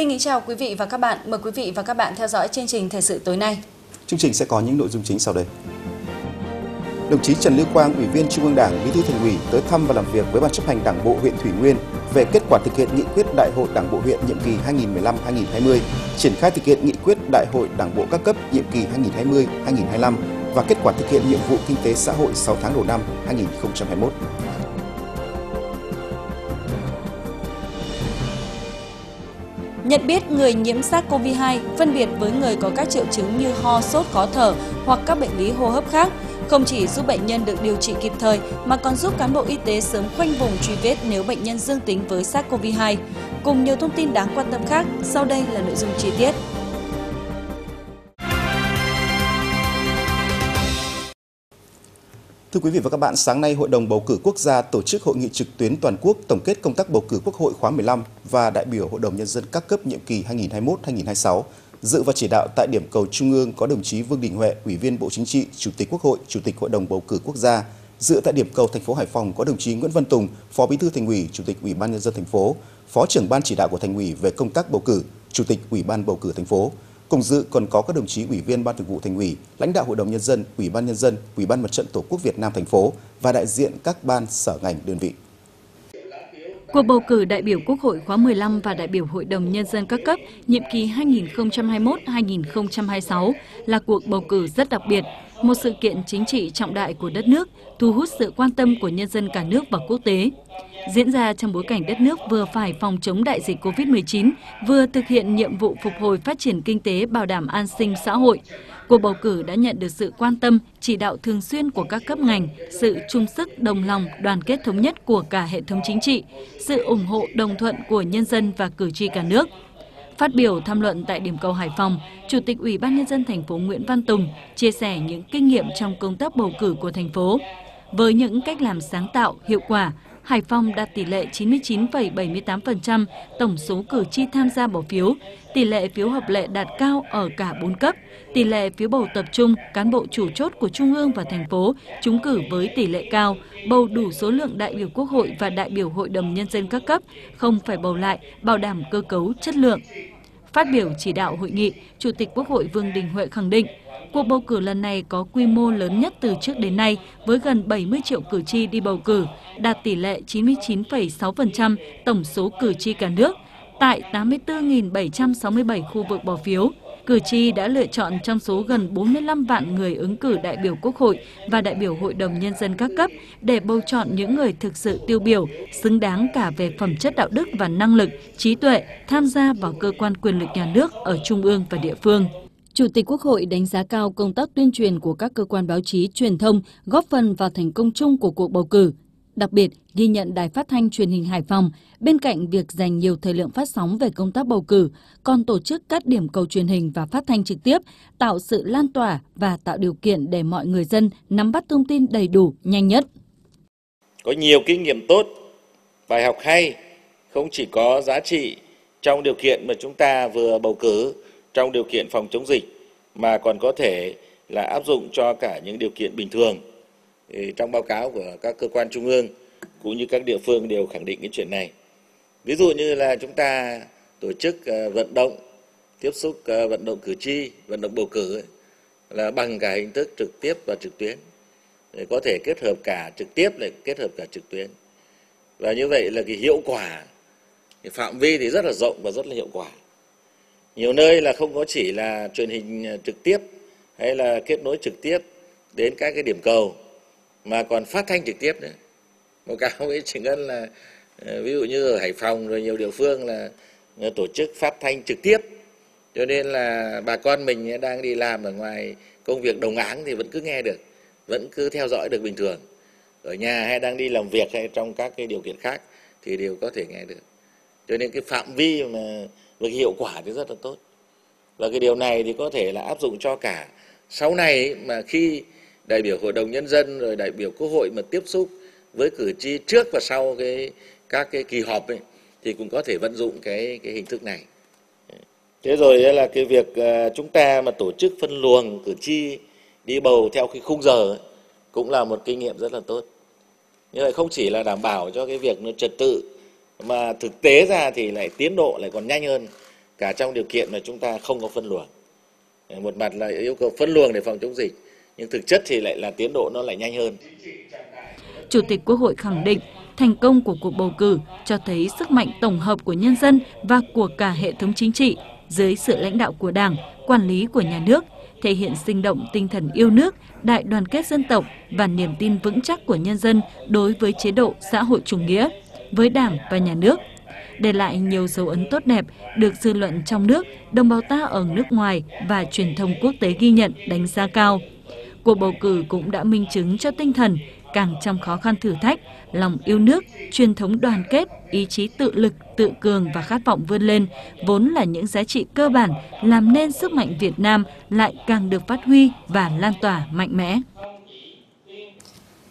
Xin kính chào quý vị và các bạn. Mời quý vị và các bạn theo dõi chương trình thời sự tối nay. Chương trình sẽ có những nội dung chính sau đây. Đồng chí Trần Lưu Quang, Ủy viên Trung ương Đảng, Bí thư Thành ủy tới thăm và làm việc với Ban chấp hành Đảng bộ huyện Thủy Nguyên về kết quả thực hiện nghị quyết Đại hội Đảng bộ huyện nhiệm kỳ 2015-2020, triển khai thực hiện nghị quyết Đại hội Đảng bộ các cấp nhiệm kỳ 2020-2025 và kết quả thực hiện nhiệm vụ kinh tế xã hội 6 tháng đầu năm 2021. Nhận biết người nhiễm SARS-CoV-2 phân biệt với người có các triệu chứng như ho, sốt, khó thở hoặc các bệnh lý hô hấp khác, không chỉ giúp bệnh nhân được điều trị kịp thời mà còn giúp cán bộ y tế sớm khoanh vùng truy vết nếu bệnh nhân dương tính với SARS-CoV-2. Cùng nhiều thông tin đáng quan tâm khác, sau đây là nội dung chi tiết. Thưa quý vị và các bạn, sáng nay Hội đồng bầu cử quốc gia tổ chức hội nghị trực tuyến toàn quốc tổng kết công tác bầu cử Quốc hội khóa 15 và đại biểu Hội đồng nhân dân các cấp nhiệm kỳ 2021-2026. Dự và chỉ đạo tại điểm cầu Trung ương có đồng chí Vương Đình Huệ, Ủy viên Bộ Chính trị, Chủ tịch Quốc hội, Chủ tịch Hội đồng bầu cử quốc gia. Dự tại điểm cầu thành phố Hải Phòng có đồng chí Nguyễn Văn Tùng, Phó Bí thư Thành ủy, Chủ tịch Ủy ban nhân dân thành phố, Phó trưởng ban chỉ đạo của Thành ủy về công tác bầu cử, Chủ tịch Ủy ban bầu cử thành phố. Cùng dự còn có các đồng chí Ủy viên Ban Thường vụ Thành ủy, lãnh đạo Hội đồng nhân dân, Ủy ban nhân dân, Ủy ban Mặt trận Tổ quốc Việt Nam thành phố và đại diện các ban sở ngành đơn vị. Cuộc bầu cử đại biểu Quốc hội khóa 15 và đại biểu Hội đồng Nhân dân các cấp nhiệm kỳ 2021-2026 là cuộc bầu cử rất đặc biệt, một sự kiện chính trị trọng đại của đất nước, thu hút sự quan tâm của nhân dân cả nước và quốc tế. Diễn ra trong bối cảnh đất nước vừa phải phòng chống đại dịch COVID-19, vừa thực hiện nhiệm vụ phục hồi phát triển kinh tế bảo đảm an sinh xã hội. Cuộc bầu cử đã nhận được sự quan tâm, chỉ đạo thường xuyên của các cấp ngành, sự chung sức, đồng lòng, đoàn kết thống nhất của cả hệ thống chính trị, sự ủng hộ đồng thuận của nhân dân và cử tri cả nước. Phát biểu tham luận tại điểm cầu Hải Phòng, Chủ tịch Ủy ban nhân dân thành phố Nguyễn Văn Tùng chia sẻ những kinh nghiệm trong công tác bầu cử của thành phố. Với những cách làm sáng tạo, hiệu quả, Hải Phòng đạt tỷ lệ 99,78% tổng số cử tri tham gia bỏ phiếu, tỷ lệ phiếu hợp lệ đạt cao ở cả 4 cấp, tỷ lệ phiếu bầu tập trung cán bộ chủ chốt của Trung ương và thành phố trúng cử với tỷ lệ cao, bầu đủ số lượng đại biểu Quốc hội và đại biểu Hội đồng Nhân dân các cấp, không phải bầu lại, bảo đảm cơ cấu chất lượng. Phát biểu chỉ đạo hội nghị, Chủ tịch Quốc hội Vương Đình Huệ khẳng định, cuộc bầu cử lần này có quy mô lớn nhất từ trước đến nay với gần 70 triệu cử tri đi bầu cử, đạt tỷ lệ 99,6% tổng số cử tri cả nước tại 84.767 khu vực bỏ phiếu. Cử tri đã lựa chọn trong số gần 45 vạn người ứng cử đại biểu Quốc hội và đại biểu Hội đồng Nhân dân các cấp để bầu chọn những người thực sự tiêu biểu, xứng đáng cả về phẩm chất đạo đức và năng lực, trí tuệ tham gia vào cơ quan quyền lực nhà nước ở trung ương và địa phương. Chủ tịch Quốc hội đánh giá cao công tác tuyên truyền của các cơ quan báo chí truyền thông góp phần vào thành công chung của cuộc bầu cử. Đặc biệt, ghi nhận Đài Phát thanh Truyền hình Hải Phòng, bên cạnh việc dành nhiều thời lượng phát sóng về công tác bầu cử, còn tổ chức các điểm cầu truyền hình và phát thanh trực tiếp, tạo sự lan tỏa và tạo điều kiện để mọi người dân nắm bắt thông tin đầy đủ, nhanh nhất. Có nhiều kinh nghiệm tốt, bài học hay, không chỉ có giá trị trong điều kiện mà chúng ta vừa bầu cử, trong điều kiện phòng chống dịch, mà còn có thể là áp dụng cho cả những điều kiện bình thường thì trong báo cáo của các cơ quan trung ương cũng như các địa phương đều khẳng định cái chuyện này. Ví dụ như là chúng ta tổ chức ờ, vận động, tiếp xúc ờ, vận động cử tri, vận động bầu cử ấy, là bằng cả hình thức trực tiếp và trực tuyến. Để có thể kết hợp cả trực tiếp lại kết hợp cả trực tuyến. Và như vậy là cái hiệu quả, cái phạm vi thì rất là rộng và rất là hiệu quả. Nhiều nơi là không có chỉ là truyền hình à, trực tiếp hay là kết nối trực tiếp đến các cái điểm cầu, mà còn phát thanh trực tiếp nữa. Báo cáo với chỉ ngân là à, ví dụ như ở Hải Phòng rồi nhiều địa phương là à, tổ chức phát thanh trực tiếp. Cho nên là bà con mình đang đi làm ở ngoài công việc đồng áng thì vẫn cứ nghe được, vẫn cứ theo dõi được bình thường. Ở nhà hay đang đi làm việc hay trong các cái điều kiện khác thì đều có thể nghe được. Cho nên cái phạm vi mà và cái hiệu quả thì rất là tốt. Và cái điều này thì có thể là áp dụng cho cả sau này mà khi đại biểu hội đồng nhân dân rồi đại biểu quốc hội mà tiếp xúc với cử tri trước và sau cái các cái kỳ họp ấy, thì cũng có thể vận dụng cái cái hình thức này. Thế rồi là cái việc à, chúng ta mà tổ chức phân luồng cử tri đi bầu theo cái khung giờ ấy, cũng là một kinh nghiệm rất là tốt. Như vậy không chỉ là đảm bảo cho cái việc nó trật tự mà thực tế ra thì lại tiến độ lại còn nhanh hơn cả trong điều kiện mà chúng ta không có phân luồng. Một mặt là yêu cầu phân luồng để phòng chống dịch, nhưng thực chất thì lại là tiến độ nó lại nhanh hơn. Chủ tịch Quốc hội khẳng định thành công của cuộc bầu cử cho thấy sức mạnh tổng hợp của nhân dân và của cả hệ thống chính trị dưới sự lãnh đạo của Đảng, quản lý của nhà nước, thể hiện sinh động tinh thần yêu nước, đại đoàn kết dân tộc và niềm tin vững chắc của nhân dân đối với chế độ xã hội chủ nghĩa, với Đảng và nhà nước để lại nhiều dấu ấn tốt đẹp được dư luận trong nước, đồng bào ta ở nước ngoài và truyền thông quốc tế ghi nhận đánh giá cao. Cuộc bầu cử cũng đã minh chứng cho tinh thần càng trong khó khăn thử thách, lòng yêu nước, truyền thống đoàn kết, ý chí tự lực, tự cường và khát vọng vươn lên vốn là những giá trị cơ bản làm nên sức mạnh Việt Nam lại càng được phát huy và lan tỏa mạnh mẽ.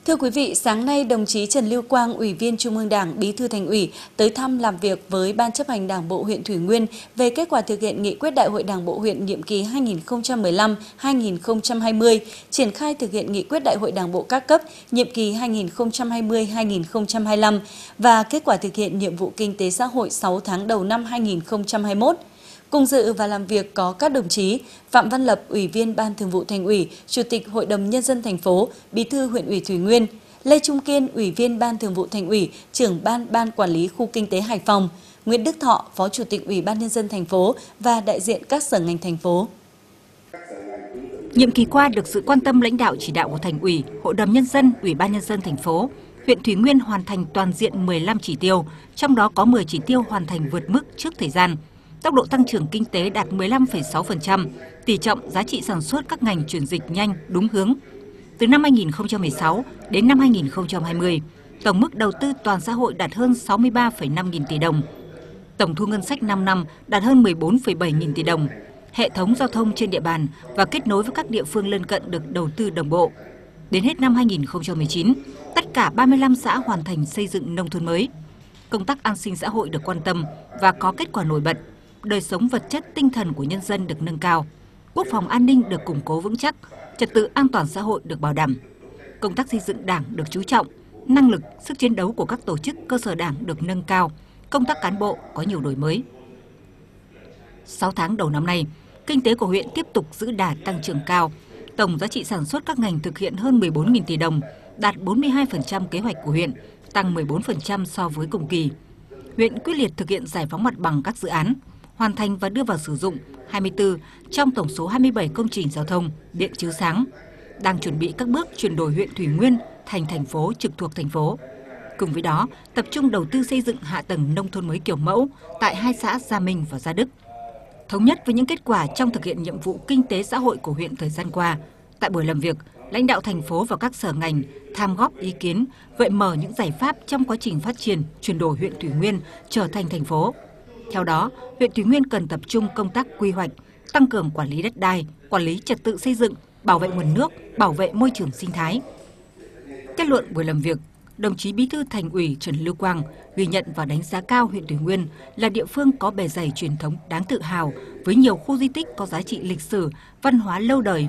Thưa quý vị, sáng nay đồng chí Trần Lưu Quang, Ủy viên Trung ương Đảng, Bí thư Thành ủy tới thăm làm việc với Ban chấp hành Đảng bộ huyện Thủy Nguyên về kết quả thực hiện nghị quyết Đại hội Đảng bộ huyện nhiệm kỳ 2015-2020, triển khai thực hiện nghị quyết Đại hội Đảng bộ các cấp nhiệm kỳ 2020-2025 và kết quả thực hiện nhiệm vụ kinh tế xã hội 6 tháng đầu năm 2021. Cùng dự và làm việc có các đồng chí Phạm Văn Lập, Ủy viên Ban Thường vụ Thành ủy, Chủ tịch Hội đồng Nhân dân thành phố, Bí thư huyện ủy Thủy Nguyên, Lê Trung Kiên, Ủy viên Ban Thường vụ Thành ủy, trưởng Ban Ban Quản lý Khu Kinh tế Hải Phòng, Nguyễn Đức Thọ, Phó Chủ tịch Ủy ban Nhân dân thành phố và đại diện các sở ngành thành phố. Nhiệm kỳ qua được sự quan tâm lãnh đạo chỉ đạo của Thành ủy, Hội đồng Nhân dân, Ủy ban Nhân dân thành phố, huyện Thủy Nguyên hoàn thành toàn diện 15 chỉ tiêu, trong đó có 10 chỉ tiêu hoàn thành vượt mức trước thời gian – tốc độ tăng trưởng kinh tế đạt 15,6%, tỷ trọng giá trị sản xuất các ngành chuyển dịch nhanh, đúng hướng. Từ năm 2016 đến năm 2020, tổng mức đầu tư toàn xã hội đạt hơn 63,5 nghìn tỷ đồng. Tổng thu ngân sách 5 năm đạt hơn 14,7 nghìn tỷ đồng. Hệ thống giao thông trên địa bàn và kết nối với các địa phương lân cận được đầu tư đồng bộ. Đến hết năm 2019, tất cả 35 xã hoàn thành xây dựng nông thôn mới. Công tác an sinh xã hội được quan tâm và có kết quả nổi bật đời sống vật chất tinh thần của nhân dân được nâng cao, quốc phòng an ninh được củng cố vững chắc, trật tự an toàn xã hội được bảo đảm. Công tác xây dựng Đảng được chú trọng, năng lực, sức chiến đấu của các tổ chức cơ sở Đảng được nâng cao, công tác cán bộ có nhiều đổi mới. 6 tháng đầu năm nay, kinh tế của huyện tiếp tục giữ đà tăng trưởng cao. Tổng giá trị sản xuất các ngành thực hiện hơn 14.000 tỷ đồng, đạt 42% kế hoạch của huyện, tăng 14% so với cùng kỳ. Huyện quyết liệt thực hiện giải phóng mặt bằng các dự án, hoàn thành và đưa vào sử dụng 24 trong tổng số 27 công trình giao thông, điện chiếu sáng, đang chuẩn bị các bước chuyển đổi huyện Thủy Nguyên thành thành phố trực thuộc thành phố. Cùng với đó, tập trung đầu tư xây dựng hạ tầng nông thôn mới kiểu mẫu tại hai xã Gia Minh và Gia Đức. Thống nhất với những kết quả trong thực hiện nhiệm vụ kinh tế xã hội của huyện thời gian qua, tại buổi làm việc, lãnh đạo thành phố và các sở ngành tham góp ý kiến, gợi mở những giải pháp trong quá trình phát triển, chuyển đổi huyện Thủy Nguyên trở thành thành phố. Theo đó, huyện Thủy Nguyên cần tập trung công tác quy hoạch, tăng cường quản lý đất đai, quản lý trật tự xây dựng, bảo vệ nguồn nước, bảo vệ môi trường sinh thái. Kết luận buổi làm việc, đồng chí Bí thư Thành ủy Trần Lưu Quang ghi nhận và đánh giá cao huyện Thủy Nguyên là địa phương có bề dày truyền thống đáng tự hào với nhiều khu di tích có giá trị lịch sử, văn hóa lâu đời,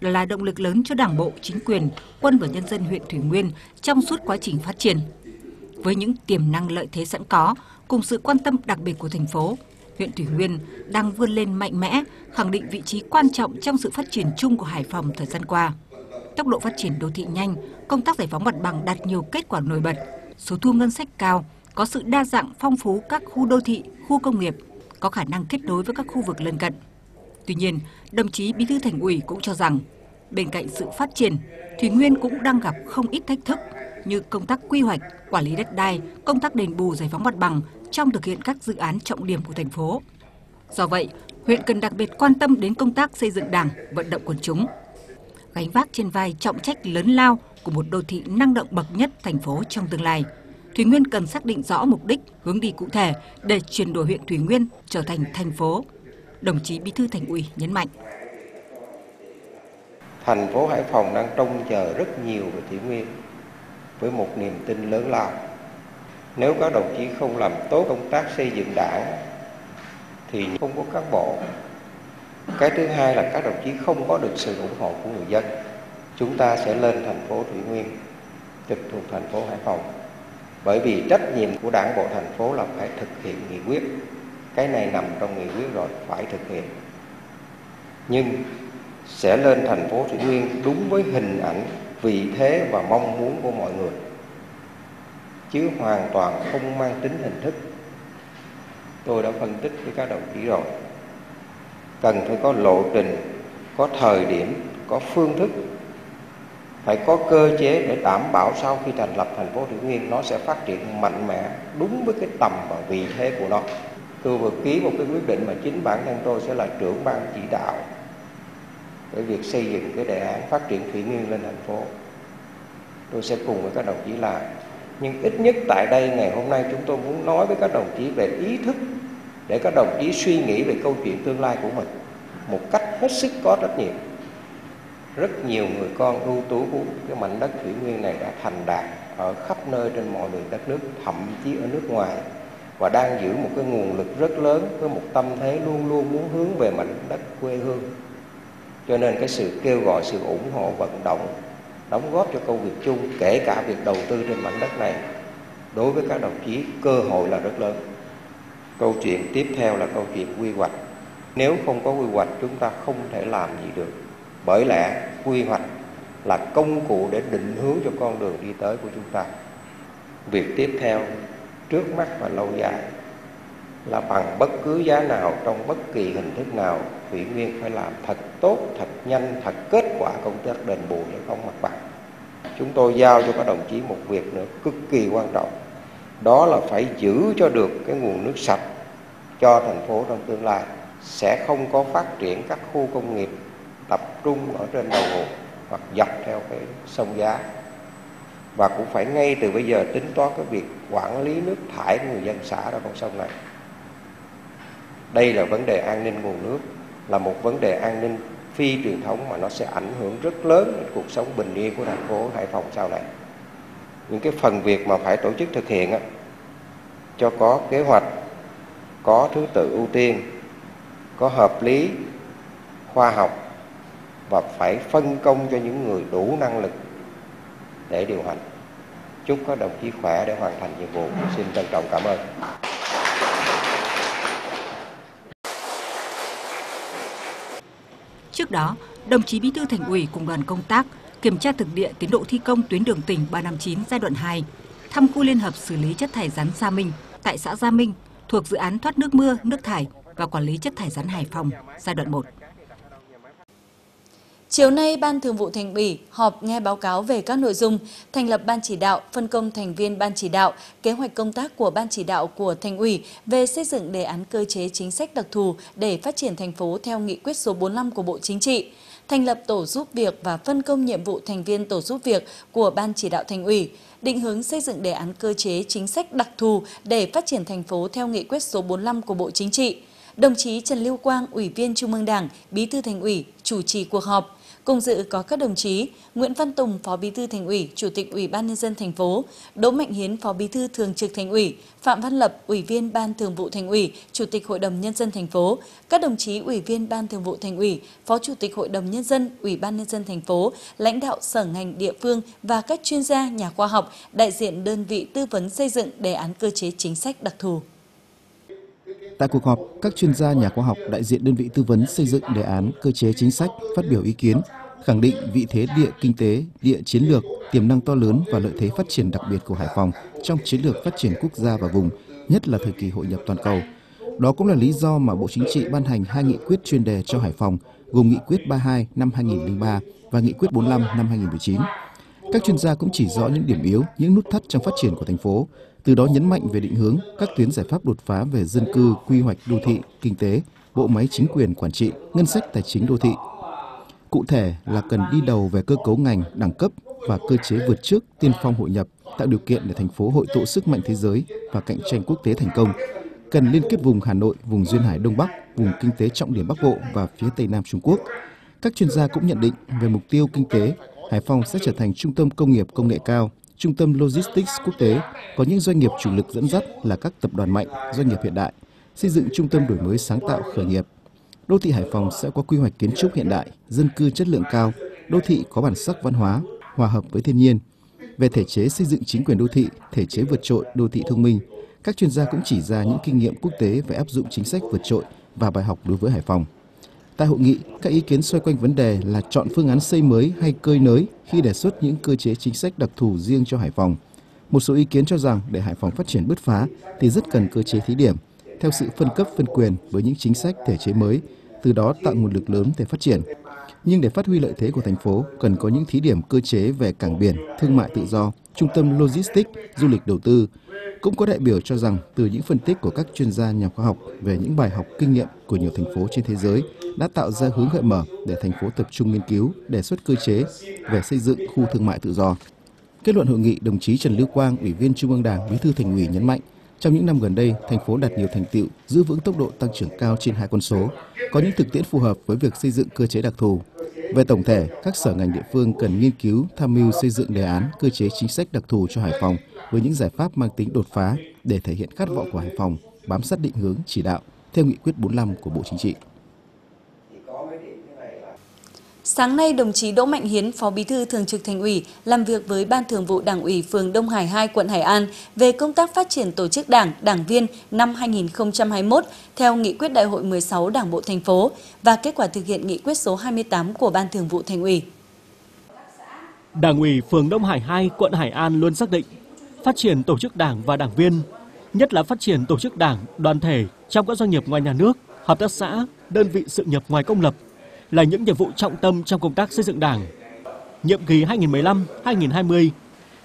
là động lực lớn cho Đảng bộ, chính quyền, quân và nhân dân huyện Thủy Nguyên trong suốt quá trình phát triển. Với những tiềm năng lợi thế sẵn có, cùng sự quan tâm đặc biệt của thành phố, huyện Thủy Nguyên đang vươn lên mạnh mẽ, khẳng định vị trí quan trọng trong sự phát triển chung của Hải Phòng thời gian qua. Tốc độ phát triển đô thị nhanh, công tác giải phóng mặt bằng đạt nhiều kết quả nổi bật, số thu ngân sách cao, có sự đa dạng phong phú các khu đô thị, khu công nghiệp, có khả năng kết nối với các khu vực lân cận. Tuy nhiên, đồng chí Bí thư Thành ủy cũng cho rằng, bên cạnh sự phát triển, Thủy Nguyên cũng đang gặp không ít thách thức như công tác quy hoạch, quản lý đất đai, công tác đền bù giải phóng mặt bằng trong thực hiện các dự án trọng điểm của thành phố. Do vậy, huyện cần đặc biệt quan tâm đến công tác xây dựng đảng, vận động quần chúng. Gánh vác trên vai trọng trách lớn lao của một đô thị năng động bậc nhất thành phố trong tương lai. Thủy Nguyên cần xác định rõ mục đích, hướng đi cụ thể để chuyển đổi huyện Thủy Nguyên trở thành thành phố. Đồng chí Bí thư Thành ủy nhấn mạnh. Thành phố Hải Phòng đang trông chờ rất nhiều về Thủy Nguyên với một niềm tin lớn lao. Nếu các đồng chí không làm tốt công tác xây dựng đảng thì không có cán bộ. Cái thứ hai là các đồng chí không có được sự ủng hộ của người dân. Chúng ta sẽ lên thành phố Thủy Nguyên, trực thuộc thành phố Hải Phòng. Bởi vì trách nhiệm của đảng bộ thành phố là phải thực hiện nghị quyết cái này nằm trong nghị quyết rồi phải thực hiện nhưng sẽ lên thành phố Thủy Nguyên đúng với hình ảnh vị thế và mong muốn của mọi người, chứ hoàn toàn không mang tính hình thức. Tôi đã phân tích với các đồng chí rồi. Cần phải có lộ trình, có thời điểm, có phương thức. Phải có cơ chế để đảm bảo sau khi thành lập thành phố Thủy Nguyên nó sẽ phát triển mạnh mẽ, đúng với cái tầm và vị thế của nó. Tôi vừa ký một cái quyết định mà chính bản thân tôi sẽ là trưởng ban chỉ đạo để việc xây dựng cái đề án phát triển Thủy Nguyên lên thành phố. Tôi sẽ cùng với các đồng chí làm. Nhưng ít nhất tại đây ngày hôm nay chúng tôi muốn nói với các đồng chí về ý thức để các đồng chí suy nghĩ về câu chuyện tương lai của mình một cách hết sức có trách nhiệm rất nhiều người con ưu tú của cái mảnh đất thủy nguyên này đã thành đạt ở khắp nơi trên mọi miền đất nước, thậm chí ở nước ngoài, và đang giữ một cái nguồn lực rất lớn với một tâm thế luôn luôn muốn hướng về mảnh đất quê hương cho nên cái sự kêu gọi, sự ủng hộ, vận động, đóng góp cho công việc chung, kể cả việc đầu tư trên mảnh đất này, đối với các đồng chí, cơ hội là rất lớn. Câu chuyện tiếp theo là câu chuyện quy hoạch. Nếu không có quy hoạch, chúng ta không thể làm gì được. Bởi lẽ, quy hoạch là công cụ để định hướng cho con đường đi tới của chúng ta. Việc tiếp theo, trước mắt và lâu dài là bằng bất cứ giá nào trong bất kỳ hình thức nào, thủy nguyên phải làm thật tốt, thật nhanh, thật kết quả công tác đền bù giải phóng mặt bằng. Chúng tôi giao cho các đồng chí một việc nữa cực kỳ quan trọng. Đó là phải giữ cho được cái nguồn nước sạch cho thành phố trong tương lai. Sẽ không có phát triển các khu công nghiệp tập trung ở trên đầu hồ hoặc dọc theo cái sông giá. Và cũng phải ngay từ bây giờ tính toán cái việc quản lý nước thải của người dân xã ra con sông này đây là vấn đề an ninh nguồn nước là một vấn đề an ninh phi truyền thống mà nó sẽ ảnh hưởng rất lớn đến cuộc sống bình yên của thành phố Hải Phòng sau này. Những cái phần việc mà phải tổ chức thực hiện á, cho có kế hoạch có thứ tự ưu tiên có hợp lý khoa học và phải phân công cho những người đủ năng lực để điều hành. Chúc các đồng chí khỏe để hoàn thành nhiệm vụ. Xin trân trọng cảm ơn. Trước đó, đồng chí Bí thư Thành ủy cùng đoàn công tác kiểm tra thực địa tiến độ thi công tuyến đường tỉnh 359 giai đoạn 2, thăm khu liên hợp xử lý chất thải rắn Sa Minh tại xã Gia Minh thuộc dự án thoát nước mưa, nước thải và quản lý chất thải rắn Hải Phòng giai đoạn 1. Chiều nay, Ban Thường vụ Thành ủy họp nghe báo cáo về các nội dung thành lập Ban chỉ đạo, phân công thành viên Ban chỉ đạo, kế hoạch công tác của Ban chỉ đạo của Thành ủy về xây dựng đề án cơ chế chính sách đặc thù để phát triển thành phố theo nghị quyết số 45 của Bộ Chính trị, thành lập tổ giúp việc và phân công nhiệm vụ thành viên tổ giúp việc của Ban chỉ đạo Thành ủy, định hướng xây dựng đề án cơ chế chính sách đặc thù để phát triển thành phố theo nghị quyết số 45 của Bộ Chính trị. Đồng chí Trần Lưu Quang, Ủy viên Trung ương Đảng, Bí thư Thành ủy, chủ trì cuộc họp. Cùng dự có các đồng chí Nguyễn Văn Tùng, Phó Bí thư Thành ủy, Chủ tịch Ủy ban nhân dân thành phố, Đỗ Mạnh Hiến, Phó Bí thư Thường trực Thành ủy, Phạm Văn Lập, Ủy viên Ban Thường vụ Thành ủy, Chủ tịch Hội đồng nhân dân thành phố, các đồng chí Ủy viên Ban Thường vụ Thành ủy, Phó Chủ tịch Hội đồng nhân dân, Ủy ban nhân dân thành phố, lãnh đạo sở ngành địa phương và các chuyên gia, nhà khoa học, đại diện đơn vị tư vấn xây dựng đề án cơ chế chính sách đặc thù. Tại cuộc họp, các chuyên gia nhà khoa học đại diện đơn vị tư vấn xây dựng đề án cơ chế chính sách phát biểu ý kiến, khẳng định vị thế địa kinh tế, địa chiến lược, tiềm năng to lớn và lợi thế phát triển đặc biệt của Hải Phòng trong chiến lược phát triển quốc gia và vùng, nhất là thời kỳ hội nhập toàn cầu. Đó cũng là lý do mà Bộ Chính trị ban hành hai nghị quyết chuyên đề cho Hải Phòng, gồm nghị quyết 32 năm 2003 và nghị quyết 45 năm 2019. Các chuyên gia cũng chỉ rõ những điểm yếu, những nút thắt trong phát triển của thành phố, từ đó nhấn mạnh về định hướng các tuyến giải pháp đột phá về dân cư, quy hoạch đô thị, kinh tế, bộ máy chính quyền quản trị, ngân sách tài chính đô thị. Cụ thể là cần đi đầu về cơ cấu ngành, đẳng cấp và cơ chế vượt trước tiên phong hội nhập, tạo điều kiện để thành phố hội tụ sức mạnh thế giới và cạnh tranh quốc tế thành công. Cần liên kết vùng Hà Nội, vùng duyên hải Đông Bắc, vùng kinh tế trọng điểm Bắc Bộ và phía Tây Nam Trung Quốc. Các chuyên gia cũng nhận định về mục tiêu kinh tế, Hải Phòng sẽ trở thành trung tâm công nghiệp công nghệ cao, trung tâm logistics quốc tế, có những doanh nghiệp chủ lực dẫn dắt là các tập đoàn mạnh, doanh nghiệp hiện đại, xây dựng trung tâm đổi mới sáng tạo khởi nghiệp. Đô thị Hải Phòng sẽ có quy hoạch kiến trúc hiện đại, dân cư chất lượng cao, đô thị có bản sắc văn hóa, hòa hợp với thiên nhiên. Về thể chế xây dựng chính quyền đô thị, thể chế vượt trội đô thị thông minh, các chuyên gia cũng chỉ ra những kinh nghiệm quốc tế về áp dụng chính sách vượt trội và bài học đối với Hải Phòng. Tại hội nghị, các ý kiến xoay quanh vấn đề là chọn phương án xây mới hay cơi nới khi đề xuất những cơ chế chính sách đặc thù riêng cho Hải Phòng. Một số ý kiến cho rằng để Hải Phòng phát triển bứt phá thì rất cần cơ chế thí điểm, theo sự phân cấp phân quyền với những chính sách thể chế mới, từ đó tạo nguồn lực lớn để phát triển. Nhưng để phát huy lợi thế của thành phố, cần có những thí điểm cơ chế về cảng biển, thương mại tự do, trung tâm logistics, du lịch đầu tư. Cũng có đại biểu cho rằng từ những phân tích của các chuyên gia nhà khoa học về những bài học kinh nghiệm của nhiều thành phố trên thế giới đã tạo ra hướng gợi mở để thành phố tập trung nghiên cứu, đề xuất cơ chế về xây dựng khu thương mại tự do. Kết luận hội nghị, đồng chí Trần Lưu Quang, Ủy viên Trung ương Đảng, Bí thư Thành ủy nhấn mạnh, trong những năm gần đây, thành phố đạt nhiều thành tựu, giữ vững tốc độ tăng trưởng cao trên hai con số, có những thực tiễn phù hợp với việc xây dựng cơ chế đặc thù. Về tổng thể, các sở ngành địa phương cần nghiên cứu, tham mưu xây dựng đề án cơ chế chính sách đặc thù cho Hải Phòng với những giải pháp mang tính đột phá để thể hiện khát vọng của Hải Phòng, bám sát định hướng chỉ đạo theo nghị quyết 45 của Bộ Chính trị. Sáng nay, đồng chí Đỗ Mạnh Hiến, Phó Bí thư Thường trực Thành ủy, làm việc với Ban Thường vụ Đảng ủy phường Đông Hải 2, quận Hải An về công tác phát triển tổ chức đảng, đảng viên năm 2021 theo nghị quyết Đại hội 16 Đảng bộ thành phố và kết quả thực hiện nghị quyết số 28 của Ban Thường vụ Thành ủy. Đảng ủy phường Đông Hải 2, quận Hải An luôn xác định phát triển tổ chức đảng và đảng viên, nhất là phát triển tổ chức đảng, đoàn thể trong các doanh nghiệp ngoài nhà nước, hợp tác xã, đơn vị sự nghiệp ngoài công lập là những nhiệm vụ trọng tâm trong công tác xây dựng Đảng. Nhiệm kỳ 2015-2020,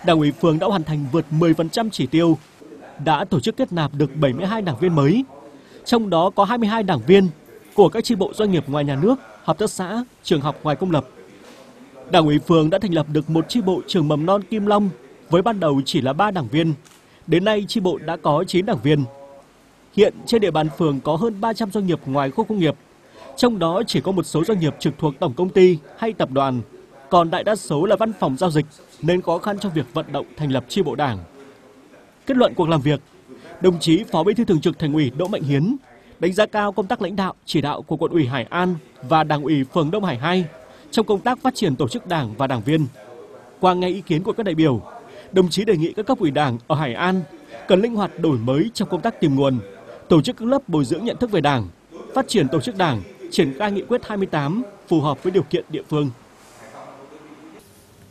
Đảng ủy phường đã hoàn thành vượt 10% chỉ tiêu, đã tổ chức kết nạp được 72 đảng viên mới, trong đó có 22 đảng viên của các chi bộ doanh nghiệp ngoài nhà nước, hợp tác xã, trường học ngoài công lập. Đảng ủy phường đã thành lập được một chi bộ trường mầm non Kim Long với ban đầu chỉ là 3 đảng viên. Đến nay chi bộ đã có 9 đảng viên. Hiện trên địa bàn phường có hơn 300 doanh nghiệp ngoài khu công nghiệp trong đó chỉ có một số doanh nghiệp trực thuộc tổng công ty hay tập đoàn, còn đại đa số là văn phòng giao dịch nên khó khăn trong việc vận động thành lập chi bộ đảng. Kết luận cuộc làm việc, đồng chí Phó Bí thư Thường trực Thành ủy Đỗ Mạnh Hiến đánh giá cao công tác lãnh đạo, chỉ đạo của quận ủy Hải An và Đảng ủy phường Đông Hải 2 trong công tác phát triển tổ chức đảng và đảng viên. Qua nghe ý kiến của các đại biểu, đồng chí đề nghị các cấp ủy đảng ở Hải An cần linh hoạt đổi mới trong công tác tìm nguồn, tổ chức các lớp bồi dưỡng nhận thức về đảng, phát triển tổ chức đảng triển khai nghị quyết 28 phù hợp với điều kiện địa phương.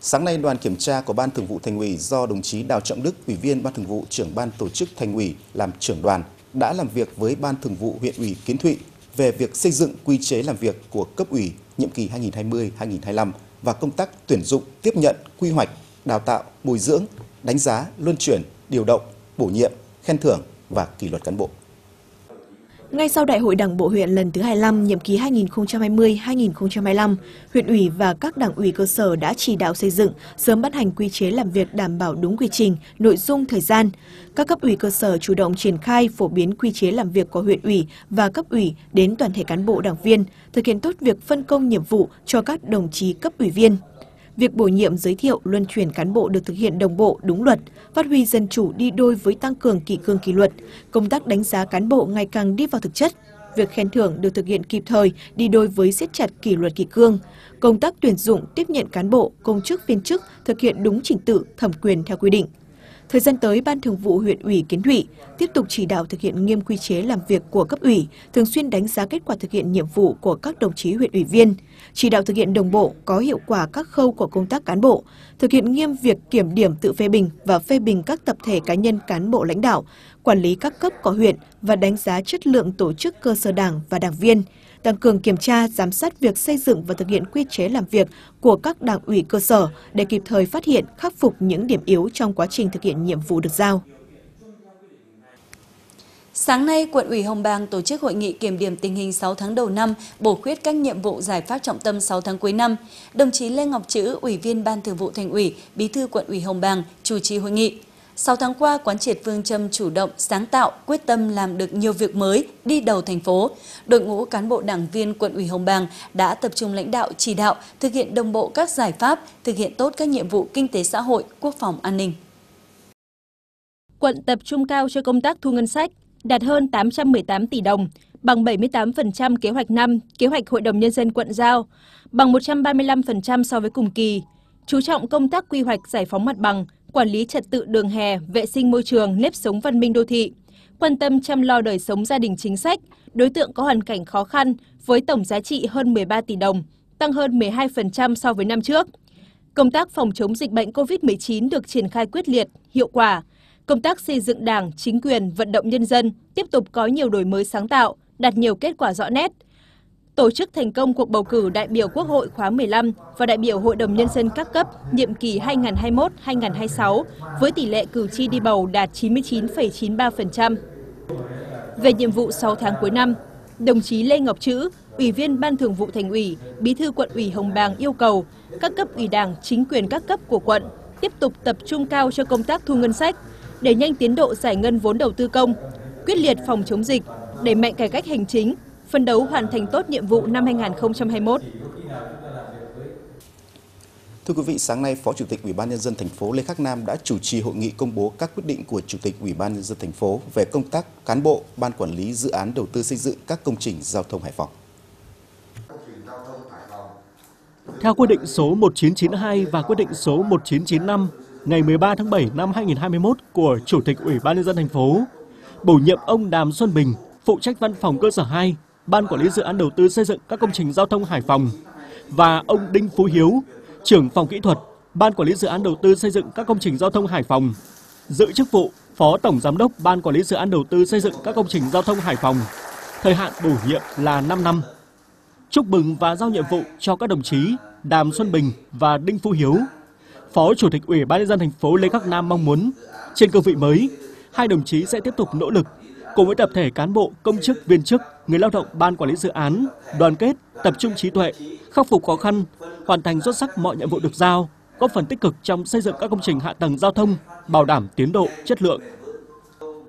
Sáng nay, đoàn kiểm tra của Ban Thường vụ Thành ủy do đồng chí Đào Trọng Đức, Ủy viên Ban Thường vụ, trưởng Ban Tổ chức Thành ủy làm trưởng đoàn đã làm việc với Ban Thường vụ huyện ủy Kiến Thụy về việc xây dựng quy chế làm việc của cấp ủy nhiệm kỳ 2020-2025 và công tác tuyển dụng, tiếp nhận, quy hoạch, đào tạo, bồi dưỡng, đánh giá, luân chuyển, điều động, bổ nhiệm, khen thưởng và kỷ luật cán bộ. Ngay sau Đại hội Đảng bộ huyện lần thứ 25 nhiệm kỳ 2020-2025, huyện ủy và các đảng ủy cơ sở đã chỉ đạo xây dựng, sớm ban hành quy chế làm việc đảm bảo đúng quy trình, nội dung, thời gian. Các cấp ủy cơ sở chủ động triển khai phổ biến quy chế làm việc của huyện ủy và cấp ủy đến toàn thể cán bộ đảng viên, thực hiện tốt việc phân công nhiệm vụ cho các đồng chí cấp ủy viên. Việc bổ nhiệm giới thiệu luân chuyển cán bộ được thực hiện đồng bộ, đúng luật, phát huy dân chủ đi đôi với tăng cường kỷ cương kỷ luật, công tác đánh giá cán bộ ngày càng đi vào thực chất. Việc khen thưởng được thực hiện kịp thời, đi đôi với siết chặt kỷ luật kỷ cương. Công tác tuyển dụng, tiếp nhận cán bộ, công chức viên chức thực hiện đúng trình tự, thẩm quyền theo quy định. Thời gian tới, Ban Thường vụ huyện ủy Kiến Thụy tiếp tục chỉ đạo thực hiện nghiêm quy chế làm việc của cấp ủy, thường xuyên đánh giá kết quả thực hiện nhiệm vụ của các đồng chí huyện ủy viên, chỉ đạo thực hiện đồng bộ, có hiệu quả các khâu của công tác cán bộ, thực hiện nghiêm việc kiểm điểm tự phê bình và phê bình các tập thể cá nhân cán bộ lãnh đạo, quản lý các cấp có huyện và đánh giá chất lượng tổ chức cơ sở đảng và đảng viên, tăng cường kiểm tra, giám sát việc xây dựng và thực hiện quy chế làm việc của các đảng ủy cơ sở để kịp thời phát hiện, khắc phục những điểm yếu trong quá trình thực hiện nhiệm vụ được giao. Sáng nay, quận ủy Hồng Bàng tổ chức hội nghị kiểm điểm tình hình 6 tháng đầu năm, bổ khuyết các nhiệm vụ giải pháp trọng tâm 6 tháng cuối năm. Đồng chí Lê Ngọc Chữ, Ủy viên Ban Thường vụ Thành ủy, Bí thư quận ủy Hồng Bàng chủ trì hội nghị. 6 tháng qua, quán triệt phương châm chủ động, sáng tạo, quyết tâm làm được nhiều việc mới, đi đầu thành phố. Đội ngũ cán bộ đảng viên quận ủy Hồng Bàng đã tập trung lãnh đạo, chỉ đạo, thực hiện đồng bộ các giải pháp, thực hiện tốt các nhiệm vụ kinh tế xã hội, quốc phòng an ninh. Quận tập trung cao cho công tác thu ngân sách, đạt hơn 818 tỷ đồng, bằng 78% kế hoạch năm, kế hoạch Hội đồng Nhân dân quận giao, bằng 135% so với cùng kỳ. Chú trọng công tác quy hoạch giải phóng mặt bằng, quản lý trật tự đường hè, vệ sinh môi trường, nếp sống văn minh đô thị, quan tâm chăm lo đời sống gia đình chính sách, đối tượng có hoàn cảnh khó khăn với tổng giá trị hơn 13 tỷ đồng, tăng hơn 12% so với năm trước. Công tác phòng chống dịch bệnh COVID-19 được triển khai quyết liệt, hiệu quả. Công tác xây dựng đảng, chính quyền, vận động nhân dân tiếp tục có nhiều đổi mới sáng tạo, đạt nhiều kết quả rõ nét. Tổ chức thành công cuộc bầu cử đại biểu Quốc hội khóa 15 và đại biểu Hội đồng Nhân dân các cấp nhiệm kỳ 2021-2026 với tỷ lệ cử tri đi bầu đạt 99,93%. Về nhiệm vụ 6 tháng cuối năm, đồng chí Lê Ngọc Trữ, Ủy viên Ban Thường vụ Thành ủy, Bí thư quận ủy Hồng Bàng yêu cầu các cấp ủy Đảng, chính quyền các cấp của quận tiếp tục tập trung cao cho công tác thu ngân sách, để nhanh tiến độ giải ngân vốn đầu tư công, quyết liệt phòng chống dịch, đẩy mạnh cải cách hành chính, phân đấu hoàn thành tốt nhiệm vụ năm 2021. Thưa quý vị, sáng nay Phó Chủ tịch Ủy ban nhân dân thành phố Lê Khắc Nam đã chủ trì hội nghị công bố các quyết định của Chủ tịch Ủy ban nhân dân thành phố về công tác cán bộ, ban quản lý dự án đầu tư xây dựng các công trình giao thông Hải Phòng. Theo quyết định số 1992 và quyết định số 1995 ngày 13 tháng 7 năm 2021 của Chủ tịch Ủy ban nhân dân thành phố, bổ nhiệm ông Đàm Xuân Bình, phụ trách văn phòng cơ sở 2, Ban quản lý dự án đầu tư xây dựng các công trình giao thông Hải Phòng và ông Đinh Phú Hiếu, trưởng phòng kỹ thuật, Ban quản lý dự án đầu tư xây dựng các công trình giao thông Hải Phòng, giữ chức vụ Phó Tổng Giám đốc Ban quản lý dự án đầu tư xây dựng các công trình giao thông Hải Phòng, thời hạn bổ nhiệm là 5 năm. Chúc mừng và giao nhiệm vụ cho các đồng chí Đàm Xuân Bình và Đinh Phú Hiếu. Phó Chủ tịch Ủy ban nhân dân thành phố Lê Khắc Nam mong muốn trên cương vị mới, hai đồng chí sẽ tiếp tục nỗ lực cùng với tập thể cán bộ, công chức, viên chức, người lao động ban quản lý dự án, đoàn kết, tập trung trí tuệ, khắc phục khó khăn, hoàn thành xuất sắc mọi nhiệm vụ được giao, góp phần tích cực trong xây dựng các công trình hạ tầng giao thông, bảo đảm tiến độ, chất lượng.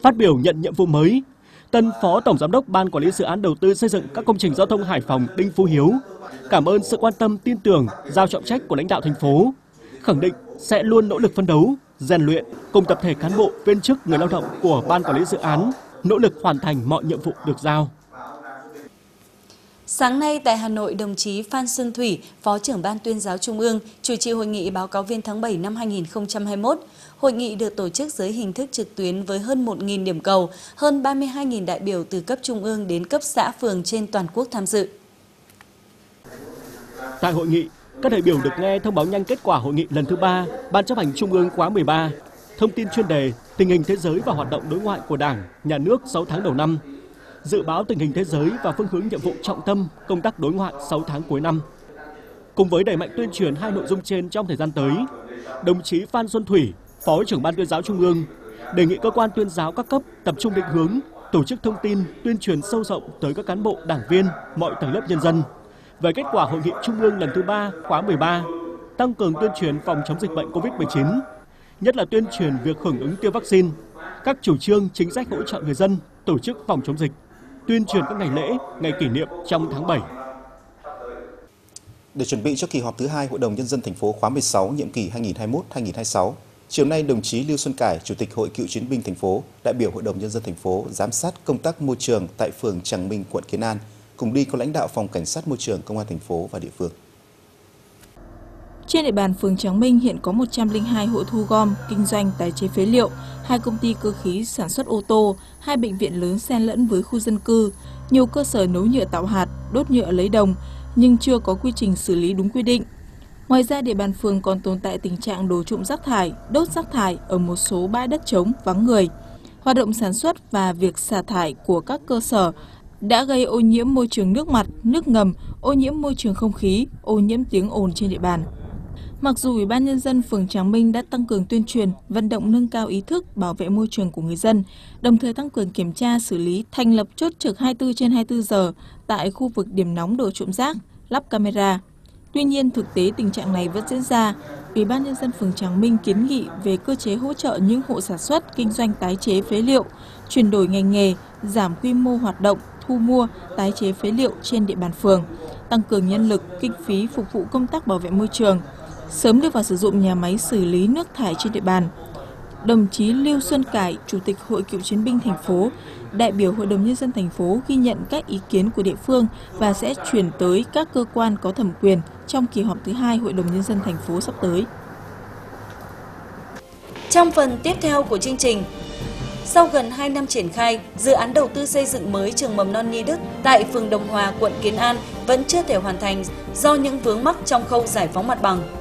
Phát biểu nhận nhiệm vụ mới, tân phó tổng giám đốc ban quản lý dự án đầu tư xây dựng các công trình giao thông Hải Phòng Đinh Phú Hiếu cảm ơn sự quan tâm tin tưởng giao trọng trách của lãnh đạo thành phố, khẳng định sẽ luôn nỗ lực phấn đấu, rèn luyện cùng tập thể cán bộ, viên chức, người lao động của ban quản lý dự án nỗ lực hoàn thành mọi nhiệm vụ được giao. Sáng nay tại Hà Nội, đồng chí Phan Xuân Thủy, Phó trưởng Ban tuyên giáo Trung ương, chủ trì hội nghị báo cáo viên tháng 7 năm 2021. Hội nghị được tổ chức dưới hình thức trực tuyến với hơn 1.000 điểm cầu, hơn 32.000 đại biểu từ cấp trung ương đến cấp xã phường trên toàn quốc tham dự. Tại hội nghị, các đại biểu được nghe thông báo nhanh kết quả hội nghị lần thứ ba Ban chấp hành Trung ương khóa 13, thông tin chuyên đề tình hình thế giới và hoạt động đối ngoại của Đảng, Nhà nước 6 tháng đầu năm, dự báo tình hình thế giới và phương hướng nhiệm vụ trọng tâm công tác đối ngoại 6 tháng cuối năm. Cùng với đẩy mạnh tuyên truyền hai nội dung trên trong thời gian tới, đồng chí Phan Xuân Thủy, Phó trưởng Ban tuyên giáo Trung ương, đề nghị cơ quan tuyên giáo các cấp tập trung định hướng, tổ chức thông tin, tuyên truyền sâu rộng tới các cán bộ, đảng viên, mọi tầng lớp nhân dân về kết quả hội nghị Trung ương lần thứ 3 khóa 13, tăng cường tuyên truyền phòng chống dịch bệnh COVID-19, nhất là tuyên truyền việc hưởng ứng tiêm vaccine, các chủ trương chính sách hỗ trợ người dân tổ chức phòng chống dịch, tuyên truyền các ngày lễ, ngày kỷ niệm trong tháng 7. Để chuẩn bị cho kỳ họp thứ hai Hội đồng Nhân dân thành phố khóa 16 nhiệm kỳ 2021-2026, chiều nay đồng chí Lưu Xuân Cải, Chủ tịch Hội Cựu chiến binh thành phố, đại biểu Hội đồng Nhân dân thành phố giám sát công tác môi trường tại phường Tràng Minh, quận Kiến An, cùng đi có lãnh đạo phòng cảnh sát môi trường công an thành phố và địa phương. Trên địa bàn phường Tráng Minh hiện có 102 hộ thu gom, kinh doanh tái chế phế liệu, hai công ty cơ khí sản xuất ô tô, hai bệnh viện lớn xen lẫn với khu dân cư, nhiều cơ sở nấu nhựa tạo hạt, đốt nhựa lấy đồng, nhưng chưa có quy trình xử lý đúng quy định. Ngoài ra, địa bàn phường còn tồn tại tình trạng đổ trộm rác thải, đốt rác thải ở một số bãi đất trống, vắng người. Hoạt động sản xuất và việc xả thải của các cơ sở đã gây ô nhiễm môi trường nước mặt, nước ngầm, ô nhiễm môi trường không khí, ô nhiễm tiếng ồn trên địa bàn. Mặc dù Ủy ban Nhân dân phường Tráng Minh đã tăng cường tuyên truyền, vận động nâng cao ý thức bảo vệ môi trường của người dân, đồng thời tăng cường kiểm tra xử lý, thành lập chốt trực 24 trên 24 giờ tại khu vực điểm nóng đổ trộm rác, lắp camera. Tuy nhiên, thực tế tình trạng này vẫn diễn ra. Ủy ban Nhân dân phường Tráng Minh kiến nghị về cơ chế hỗ trợ những hộ sản xuất, kinh doanh tái chế phế liệu, chuyển đổi ngành nghề, giảm quy mô hoạt động, thu mua, tái chế phế liệu trên địa bàn phường, tăng cường nhân lực, kinh phí phục vụ công tác bảo vệ môi trường, sớm đưa vào sử dụng nhà máy xử lý nước thải trên địa bàn. Đồng chí Lưu Xuân Cải, Chủ tịch Hội Cựu chiến binh thành phố, đại biểu Hội đồng nhân dân thành phố ghi nhận các ý kiến của địa phương và sẽ chuyển tới các cơ quan có thẩm quyền trong kỳ họp thứ hai Hội đồng nhân dân thành phố sắp tới. Trong phần tiếp theo của chương trình, sau gần 2 năm triển khai, dự án đầu tư xây dựng mới trường mầm non Nhi Đức tại phường Đồng Hòa, quận Kiến An vẫn chưa thể hoàn thành do những vướng mắc trong khâu giải phóng mặt bằng.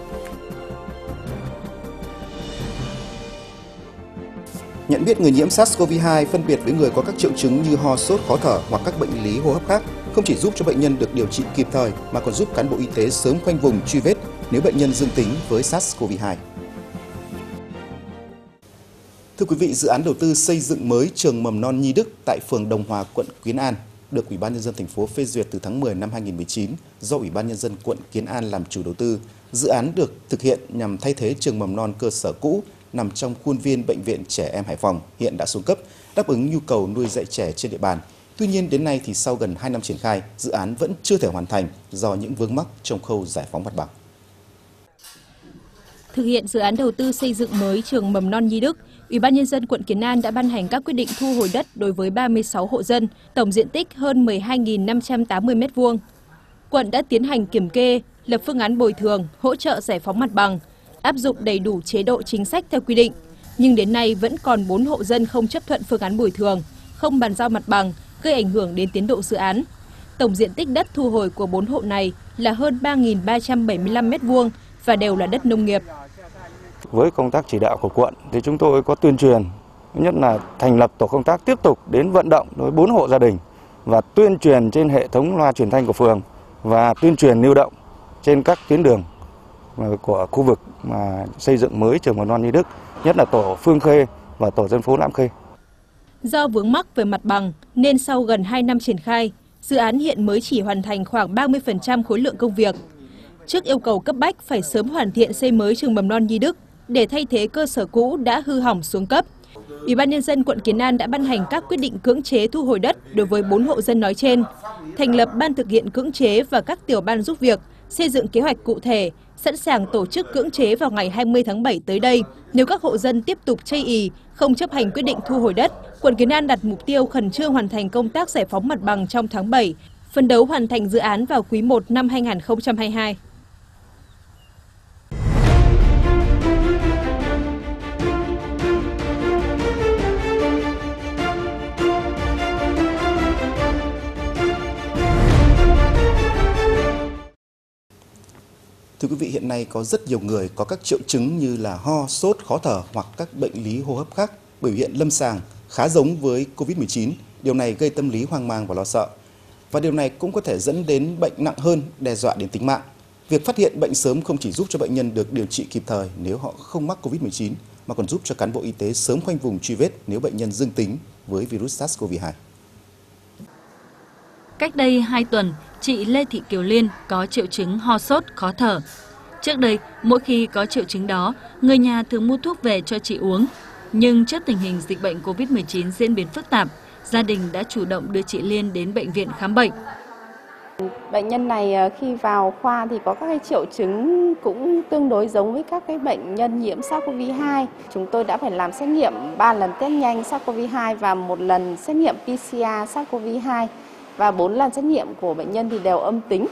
Nhận biết người nhiễm SARS-CoV-2 phân biệt với người có các triệu chứng như ho, sốt, khó thở hoặc các bệnh lý hô hấp khác không chỉ giúp cho bệnh nhân được điều trị kịp thời mà còn giúp cán bộ y tế sớm khoanh vùng truy vết nếu bệnh nhân dương tính với SARS-CoV-2. Thưa quý vị, dự án đầu tư xây dựng mới trường mầm non Nhi Đức tại phường Đồng Hòa, quận Kiến An được Ủy ban nhân dân thành phố phê duyệt từ tháng 10 năm 2019 do Ủy ban nhân dân quận Kiến An làm chủ đầu tư. Dự án được thực hiện nhằm thay thế trường mầm non cơ sở cũ nằm trong khuôn viên bệnh viện trẻ em Hải Phòng hiện đã xuống cấp, đáp ứng nhu cầu nuôi dạy trẻ trên địa bàn. Tuy nhiên đến nay thì sau gần 2 năm triển khai, dự án vẫn chưa thể hoàn thành do những vướng mắc trong khâu giải phóng mặt bằng. Thực hiện dự án đầu tư xây dựng mới trường mầm non Nhi Đức, Ủy ban nhân dân quận Kiến An đã ban hành các quyết định thu hồi đất đối với 36 hộ dân, tổng diện tích hơn 12.580 m2. Quận đã tiến hành kiểm kê, lập phương án bồi thường, hỗ trợ giải phóng mặt bằng, áp dụng đầy đủ chế độ chính sách theo quy định. Nhưng đến nay vẫn còn 4 hộ dân không chấp thuận phương án bồi thường, không bàn giao mặt bằng, gây ảnh hưởng đến tiến độ dự án. Tổng diện tích đất thu hồi của 4 hộ này là hơn 3.375 m2 và đều là đất nông nghiệp. Với công tác chỉ đạo của quận thì chúng tôi có tuyên truyền, nhất là thành lập tổ công tác tiếp tục đến vận động đối với 4 hộ gia đình và tuyên truyền trên hệ thống loa truyền thanh của phường và tuyên truyền lưu động trên các tuyến đường của khu vực mà xây dựng mới trường mầm non Nhi Đức, nhất là tổ Phương Khê và tổ dân phố Lãm Khê. Do vướng mắc về mặt bằng nên sau gần 2 năm triển khai, dự án hiện mới chỉ hoàn thành khoảng 30% khối lượng công việc. Trước yêu cầu cấp bách phải sớm hoàn thiện xây mới trường mầm non Nhi Đức để thay thế cơ sở cũ đã hư hỏng xuống cấp. Ủy ban nhân dân quận Kiến An đã ban hành các quyết định cưỡng chế thu hồi đất đối với 4 hộ dân nói trên, thành lập ban thực hiện cưỡng chế và các tiểu ban giúp việc, xây dựng kế hoạch cụ thể, sẵn sàng tổ chức cưỡng chế vào ngày 20 tháng 7 tới đây. Nếu các hộ dân tiếp tục chây ý, không chấp hành quyết định thu hồi đất, quận Kiến An đặt mục tiêu khẩn trương hoàn thành công tác giải phóng mặt bằng trong tháng 7, phân đấu hoàn thành dự án vào quý 1 năm 2022. Thưa quý vị, hiện nay có rất nhiều người có các triệu chứng như là ho, sốt, khó thở hoặc các bệnh lý hô hấp khác, biểu hiện lâm sàng khá giống với COVID-19. Điều này gây tâm lý hoang mang và lo sợ. Và điều này cũng có thể dẫn đến bệnh nặng hơn, đe dọa đến tính mạng. Việc phát hiện bệnh sớm không chỉ giúp cho bệnh nhân được điều trị kịp thời nếu họ không mắc COVID-19, mà còn giúp cho cán bộ y tế sớm khoanh vùng truy vết nếu bệnh nhân dương tính với virus SARS-CoV-2. Cách đây 2 tuần, chị Lê Thị Kiều Liên có triệu chứng ho sốt, khó thở. Trước đây, mỗi khi có triệu chứng đó, người nhà thường mua thuốc về cho chị uống. Nhưng trước tình hình dịch bệnh COVID-19 diễn biến phức tạp, gia đình đã chủ động đưa chị Liên đến bệnh viện khám bệnh. Bệnh nhân này ờ, khi vào khoa thì có các cái triệu chứng cũng tương đối giống với các cái bệnh nhân nhiễm SARS-CoV-2. Chúng tôi đã phải làm xét nghiệm 3 lần test nhanh SARS-CoV-2 và một lần xét nghiệm PCR SARS-CoV-2 và bốn lần xét nghiệm của bệnh nhân thì đều âm tính.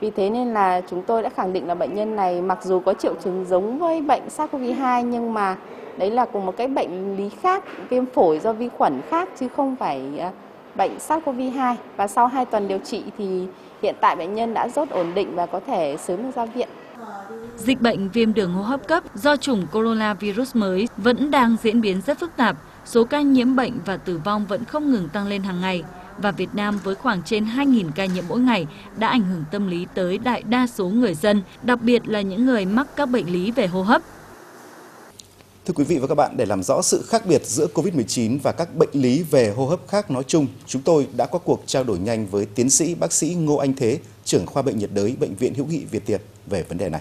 Vì thế nên là chúng tôi đã khẳng định là bệnh nhân này mặc dù có triệu chứng giống với bệnh SARS-CoV-2 nhưng mà đấy là cùng một cái bệnh lý khác, viêm phổi do vi khuẩn khác chứ không phải à, bệnh SARS-CoV-2 và sau 2 tuần điều trị thì hiện tại bệnh nhân đã rốt ổn định và có thể sớm được ra viện. Dịch bệnh viêm đường hô hấp cấp do chủng coronavirus mới vẫn đang diễn biến rất phức tạp, số ca nhiễm bệnh và tử vong vẫn không ngừng tăng lên hàng ngày và Việt Nam với khoảng trên 2.000 ca nhiễm mỗi ngày đã ảnh hưởng tâm lý tới đại đa số người dân, đặc biệt là những người mắc các bệnh lý về hô hấp. Thưa quý vị và các bạn, để làm rõ sự khác biệt giữa COVID-19 và các bệnh lý về hô hấp khác nói chung, chúng tôi đã có cuộc trao đổi nhanh với tiến sĩ bác sĩ Ngô Anh Thế, trưởng khoa bệnh nhiệt đới Bệnh viện Hữu nghị Việt Tiệp về vấn đề này.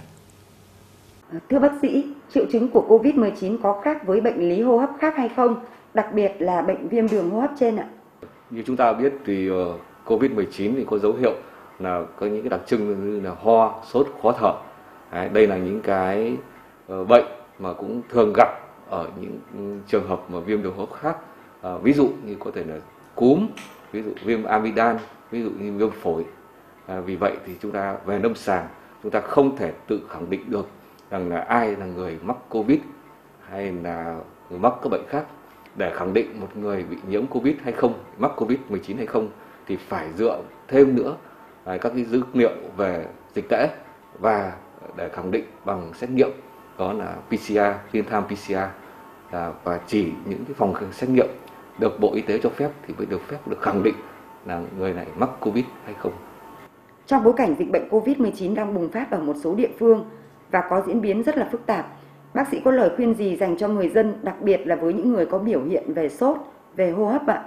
Thưa bác sĩ, triệu chứng của COVID-19 có khác với bệnh lý hô hấp khác hay không? Đặc biệt là bệnh viêm đường hô hấp trên ạ? Như chúng ta biết thì ờ, COVID-19 thì có dấu hiệu là có những cái đặc trưng như là ho, sốt, khó thở. đây là những cái ờ, bệnh mà cũng thường gặp ở những ừ, trường hợp mà viêm đường hô hấp khác. À, ví dụ như có thể là cúm, ví dụ viêm amidan, ví dụ như viêm phổi. À, vì vậy thì chúng ta về lâm sàng chúng ta không thể tự khẳng định được rằng là ai là người mắc COVID hay là người mắc các bệnh khác để khẳng định một người bị nhiễm Covid hay không, mắc Covid-19 hay không thì phải dựa thêm nữa à, các cái dữ liệu về dịch tễ và để khẳng định bằng xét nghiệm đó là PCR, real time PCR là và chỉ những cái phòng xét nghiệm được Bộ Y tế cho phép thì mới được phép được khẳng định là người này mắc Covid hay không. Trong bối cảnh dịch bệnh Covid-19 đang bùng phát ở một số địa phương và có diễn biến rất là phức tạp, bác sĩ có lời khuyên gì dành cho người dân, đặc biệt là với những người có biểu hiện về sốt, về hô hấp ạ?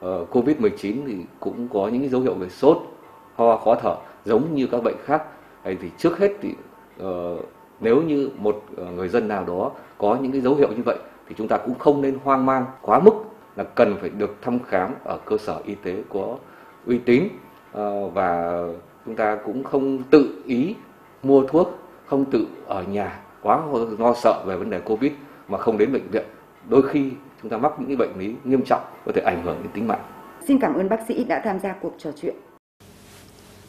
Ờ, Covid-19 thì cũng có những dấu hiệu về sốt, ho, khó thở giống như các bệnh khác. Ờ, thì trước hết thì uh, nếu như một ờ, người dân nào đó có những cái dấu hiệu như vậy thì chúng ta cũng không nên hoang mang quá mức là cần phải được thăm khám ở cơ sở y tế có uy tín và chúng ta cũng không tự ý mua thuốc không tự ở nhà quá lo sợ về vấn đề covid mà không đến bệnh viện. Đôi khi chúng ta mắc những cái bệnh lý nghiêm trọng có thể ảnh hưởng đến tính mạng. Xin cảm ơn bác sĩ đã tham gia cuộc trò chuyện.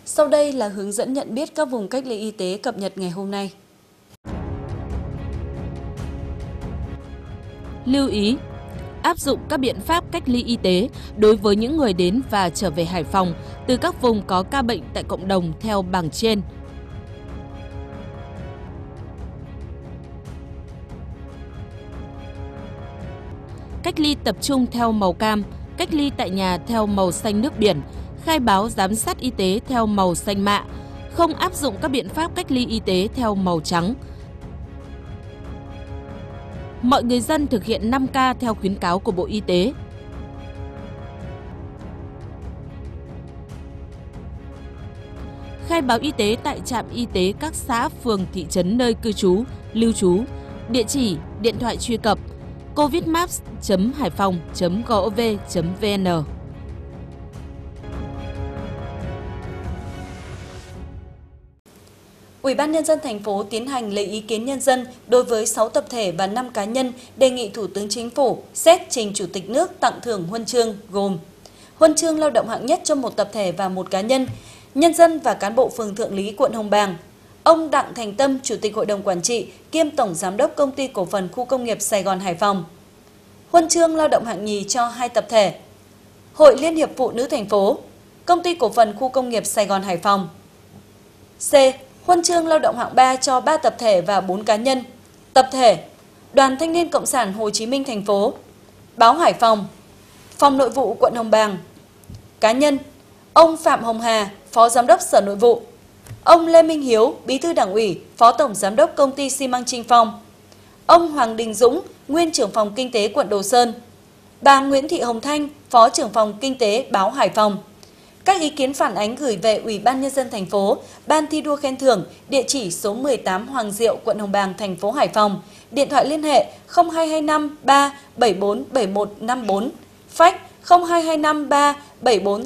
Sau đây là hướng dẫn nhận biết các vùng cách ly y tế cập nhật ngày hôm nay. Lưu ý, áp dụng các biện pháp cách ly y tế đối với những người đến và trở về Hải Phòng từ các vùng có ca bệnh tại cộng đồng theo bảng trên. Cách ly tập trung theo màu cam, cách ly tại nhà theo màu xanh nước biển, khai báo giám sát y tế theo màu xanh mạ, không áp dụng các biện pháp cách ly y tế theo màu trắng, mọi người dân thực hiện 5K theo khuyến cáo của Bộ Y tế. Khai báo y tế tại trạm y tế các xã, phường, thị trấn nơi cư trú, lưu trú, địa chỉ, điện thoại truy cập covidmaps.hải phòng.gov.vn Ủy ban nhân dân thành phố tiến hành lấy ý kiến nhân dân đối với 6 tập thể và 5 cá nhân đề nghị Thủ tướng Chính phủ xét trình Chủ tịch nước tặng thưởng huân chương gồm huân chương lao động hạng nhất cho một tập thể và một cá nhân, nhân dân và cán bộ phường Thượng Lý quận Hồng Bàng. Ông Đặng Thành Tâm, Chủ tịch Hội đồng Quản trị kiêm Tổng Giám đốc Công ty Cổ phần Khu công nghiệp Sài Gòn Hải Phòng. Huân chương lao động hạng nhì cho hai tập thể. Hội Liên hiệp Phụ nữ thành phố, Công ty Cổ phần Khu công nghiệp Sài Gòn Hải Phòng. C huân chương lao động hạng 3 cho 3 tập thể và 4 cá nhân. Tập thể, Đoàn Thanh niên Cộng sản Hồ Chí Minh thành phố, Báo Hải Phòng, Phòng Nội vụ quận Hồng Bàng. Cá nhân, ông Phạm Hồng Hà, Phó Giám đốc Sở Nội vụ, ông Lê Minh Hiếu, Bí thư Đảng ủy, Phó Tổng Giám đốc Công ty xi măng Trinh Phong, ông Hoàng Đình Dũng, Nguyên trưởng phòng Kinh tế quận Đồ Sơn, bà Nguyễn Thị Hồng Thanh, Phó trưởng phòng Kinh tế Báo Hải Phòng. Các ý kiến phản ánh gửi về Ủy ban nhân dân thành phố, Ban thi đua khen thưởng, địa chỉ số 18 Hoàng Diệu, quận Hồng Bàng, thành phố Hải Phòng, điện thoại liên hệ 0225 3 74 7154, fax 0225 3 74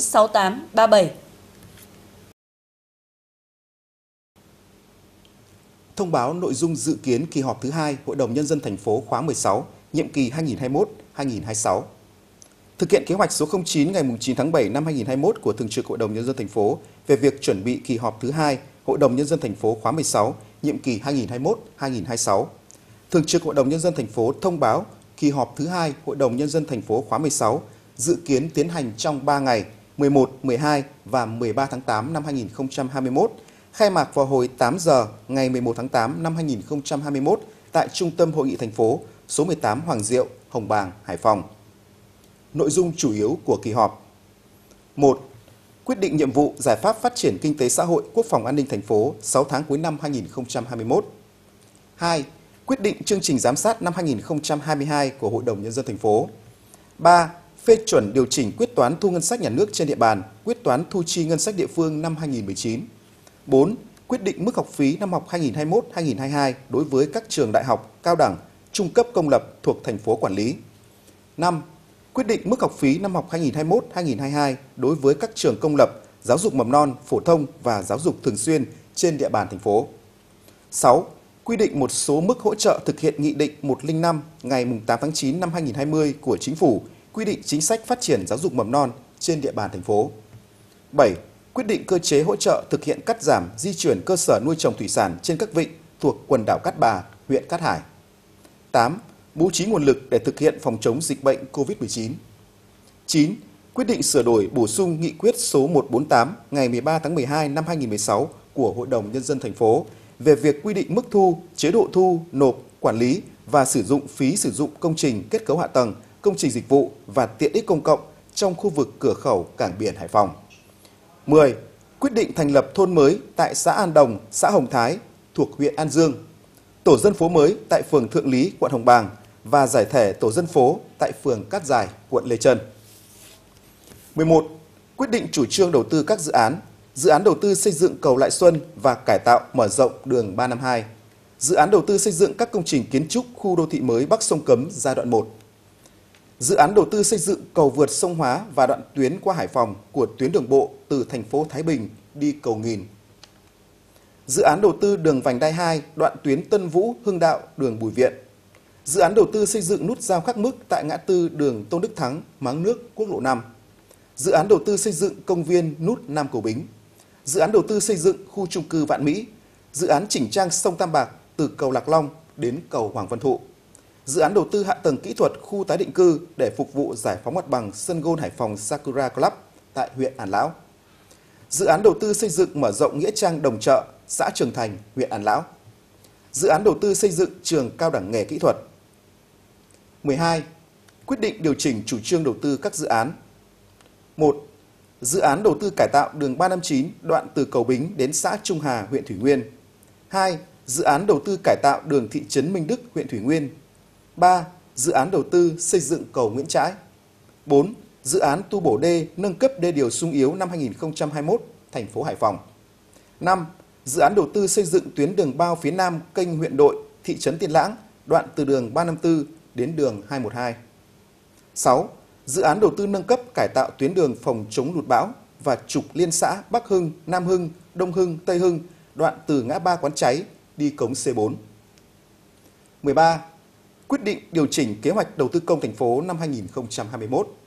Thông báo nội dung dự kiến kỳ họp thứ hai Hội đồng Nhân dân thành phố khóa 16, nhiệm kỳ 2021-2026 thực hiện kế hoạch số 09 ngày 9 tháng 7 năm 2021 của Thường trực Hội đồng Nhân dân thành phố về việc chuẩn bị kỳ họp thứ hai Hội đồng Nhân dân thành phố khóa 16, nhiệm kỳ 2021-2026. Thường trực Hội đồng Nhân dân thành phố thông báo kỳ họp thứ hai Hội đồng Nhân dân thành phố khóa 16 dự kiến tiến hành trong 3 ngày 11, 12 và 13 tháng 8 năm 2021, khai mạc vào hồi 8 giờ ngày 11 tháng 8 năm 2021 tại Trung tâm Hội nghị thành phố số 18 Hoàng Diệu, Hồng Bàng, Hải Phòng. Nội dung chủ yếu của kỳ họp 1. Quyết định nhiệm vụ giải pháp phát triển kinh tế xã hội quốc phòng an ninh thành phố 6 tháng cuối năm 2021 2. Quyết định chương trình giám sát năm 2022 của Hội đồng Nhân dân thành phố 3. Phê chuẩn điều chỉnh quyết toán thu ngân sách nhà nước trên địa bàn, quyết toán thu chi ngân sách địa phương năm 2019 4. Quyết định mức học phí năm học 2021-2022 đối với các trường đại học, cao đẳng, trung cấp công lập thuộc thành phố quản lý 5 quyết định mức học phí năm học 2021-2022 đối với các trường công lập, giáo dục mầm non, phổ thông và giáo dục thường xuyên trên địa bàn thành phố. 6. Quy định một số mức hỗ trợ thực hiện Nghị định 105 ngày 8 tháng 9 năm 2020 của Chính phủ quy định chính sách phát triển giáo dục mầm non trên địa bàn thành phố. 7. Quyết định cơ chế hỗ trợ thực hiện cắt giảm di chuyển cơ sở nuôi trồng thủy sản trên các vịnh thuộc quần đảo Cát Bà, huyện Cát Hải. 8 bố trí nguồn lực để thực hiện phòng chống dịch bệnh COVID-19. 9. Quyết định sửa đổi bổ sung nghị quyết số 148 ngày 13 tháng 12 năm 2016 của Hội đồng Nhân dân thành phố về việc quy định mức thu, chế độ thu, nộp, quản lý và sử dụng phí sử dụng công trình kết cấu hạ tầng, công trình dịch vụ và tiện ích công cộng trong khu vực cửa khẩu cảng biển Hải Phòng. 10. Quyết định thành lập thôn mới tại xã An Đồng, xã Hồng Thái thuộc huyện An Dương, tổ dân phố mới tại phường Thượng Lý, quận Hồng Bàng và giải thể tổ dân phố tại phường Cát Giải, quận Lê Trân. 11. Quyết định chủ trương đầu tư các dự án, dự án đầu tư xây dựng cầu Lại Xuân và cải tạo mở rộng đường 352, dự án đầu tư xây dựng các công trình kiến trúc khu đô thị mới Bắc Sông Cấm giai đoạn 1, dự án đầu tư xây dựng cầu vượt sông Hóa và đoạn tuyến qua Hải Phòng của tuyến đường bộ từ thành phố Thái Bình đi cầu Nghìn. Dự án đầu tư đường vành đai 2 đoạn tuyến Tân Vũ Hưng Đạo đường Bùi Viện. Dự án đầu tư xây dựng nút giao khắc mức tại ngã tư đường Tôn Đức Thắng, Máng Nước, Quốc lộ 5. Dự án đầu tư xây dựng công viên nút Nam Cầu Bính. Dự án đầu tư xây dựng khu trung cư Vạn Mỹ. Dự án chỉnh trang sông Tam Bạc từ cầu Lạc Long đến cầu Hoàng Văn Thụ dự án đầu tư hạ tầng kỹ thuật khu tái định cư để phục vụ giải phóng mặt bằng sân gôn Hải Phòng Sakura Club tại huyện An Lão. Dự án đầu tư xây dựng mở rộng nghĩa trang Đồng Chợ, xã Trường Thành, huyện An Lão. Dự án đầu tư xây dựng trường cao đẳng nghề kỹ thuật. 12. Quyết định điều chỉnh chủ trương đầu tư các dự án. 1. Dự án đầu tư cải tạo đường 359 đoạn từ Cầu Bính đến xã Trung Hà, huyện Thủy Nguyên. 2. Dự án đầu tư cải tạo đường thị trấn Minh Đức, huyện Thủy Nguyên 3. Dự án đầu tư xây dựng cầu Nguyễn Trãi. 4. Dự án tu bổ đê nâng cấp đê điều sung yếu năm 2021 thành phố Hải Phòng. 5. Dự án đầu tư xây dựng tuyến đường bao phía nam kênh huyện đội, thị trấn Tiên Lãng, đoạn từ đường 354 đến đường 212. 6. Dự án đầu tư nâng cấp cải tạo tuyến đường phòng chống lụt bão và trục liên xã Bắc Hưng, Nam Hưng, Đông Hưng, Tây Hưng, đoạn từ ngã ba quán cháy đi cống C4. 13 quyết định điều chỉnh kế hoạch đầu tư công thành phố năm 2021.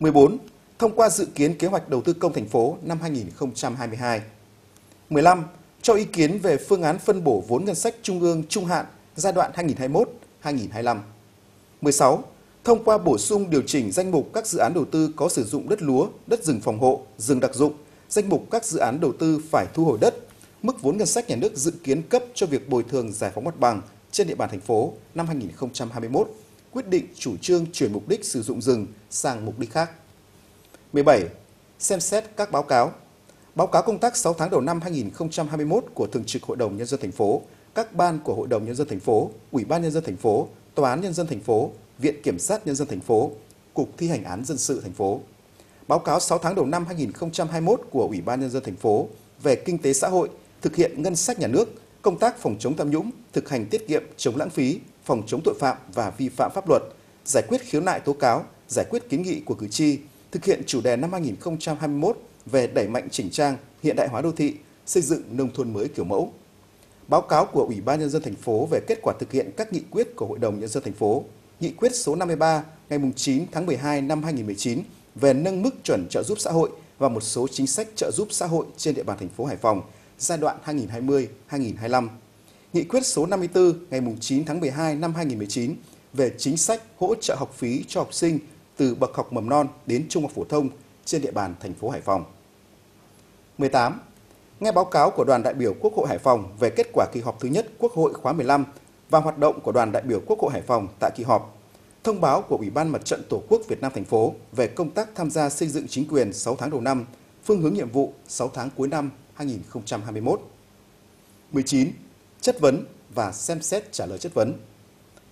14. Thông qua dự kiến kế hoạch đầu tư công thành phố năm 2022. 15. Cho ý kiến về phương án phân bổ vốn ngân sách trung ương trung hạn giai đoạn 2021-2025. 16. Thông qua bổ sung điều chỉnh danh mục các dự án đầu tư có sử dụng đất lúa, đất rừng phòng hộ, rừng đặc dụng, danh mục các dự án đầu tư phải thu hồi đất, mức vốn ngân sách nhà nước dự kiến cấp cho việc bồi thường giải phóng mặt bằng trên địa bàn thành phố năm 2021, quyết định chủ trương chuyển mục đích sử dụng rừng sang mục đích khác. 17. Xem xét các báo cáo. Báo cáo công tác 6 tháng đầu năm 2021 của Thường trực Hội đồng nhân dân thành phố, các ban của Hội đồng nhân dân thành phố, Ủy ban nhân dân thành phố, Tòa án nhân dân thành phố, Viện kiểm sát nhân dân thành phố, Cục thi hành án dân sự thành phố. Báo cáo 6 tháng đầu năm 2021 của Ủy ban nhân dân thành phố về kinh tế xã hội, thực hiện ngân sách nhà nước, công tác phòng chống tham nhũng, thực hành tiết kiệm, chống lãng phí, phòng chống tội phạm và vi phạm pháp luật, giải quyết khiếu nại tố cáo, giải quyết kiến nghị của cử tri, thực hiện chủ đề năm 2021 về đẩy mạnh chỉnh trang, hiện đại hóa đô thị, xây dựng nông thôn mới kiểu mẫu. Báo cáo của Ủy ban nhân dân thành phố về kết quả thực hiện các nghị quyết của Hội đồng nhân dân thành phố, nghị quyết số 53 ngày 9 tháng 12 năm 2019 về nâng mức chuẩn trợ giúp xã hội và một số chính sách trợ giúp xã hội trên địa bàn thành phố Hải Phòng giai đoạn 2020-2025. Nghị quyết số 54 ngày 9 tháng 12 năm 2019 về chính sách hỗ trợ học phí cho học sinh từ bậc học mầm non đến trung học phổ thông trên địa bàn thành phố Hải Phòng. 18. Nghe báo cáo của đoàn đại biểu Quốc hội Hải Phòng về kết quả kỳ họp thứ nhất Quốc hội khóa 15 và hoạt động của đoàn đại biểu Quốc hội Hải Phòng tại kỳ họp. Thông báo của Ủy ban Mặt trận Tổ quốc Việt Nam thành phố về công tác tham gia xây dựng chính quyền 6 tháng đầu năm, phương hướng nhiệm vụ 6 tháng cuối năm 2021. 19. Chất vấn và xem xét trả lời chất vấn.